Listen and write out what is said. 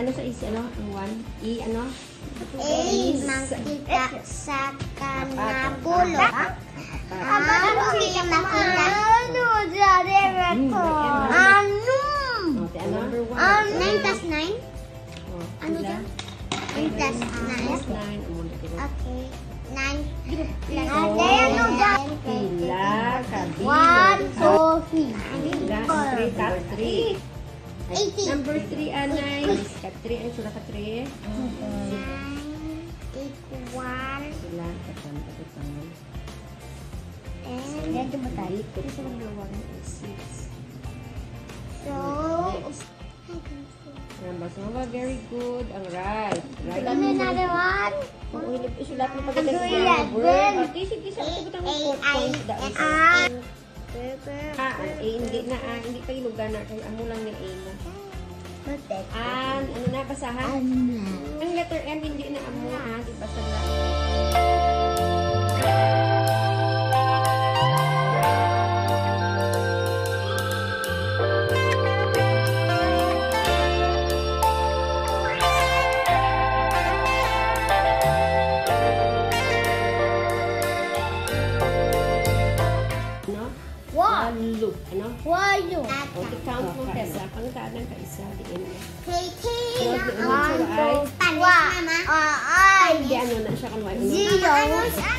ano sa is, ano? One, E, ano? A, makita sa kanabulo. Ang ah, makita makita. Ano, dali ko. Hmm, ano? Ano? Nine plus? Ano? Nine plus nine. Okay. Nine. Ate, ano dyan? Pila, kabila. One, two, three. Pila, three, three. Number three, 3 ay sila ka 3. Equal. Sila ka. And dito ba tayo? Isa lang dalawa 6. So, Number so ba? Very good. Ang right. Right. Give me another one. Kung uhilip, isulat mo pagkita sa mga word. Okay, sige. Sa ito ko tango four Ah, hindi na Hindi tayo lugar na. Ang mo lang ni A. Ano basahan? Ang letter M, hindi na amo, Look. Ano? Wayo. O, count mo tesa. Pang kanan ka isa. Di in. KK Pero na ang panis, mama. Ah, ay. Hindi ano na siya kanwa. Ano? Zero. Ano siya?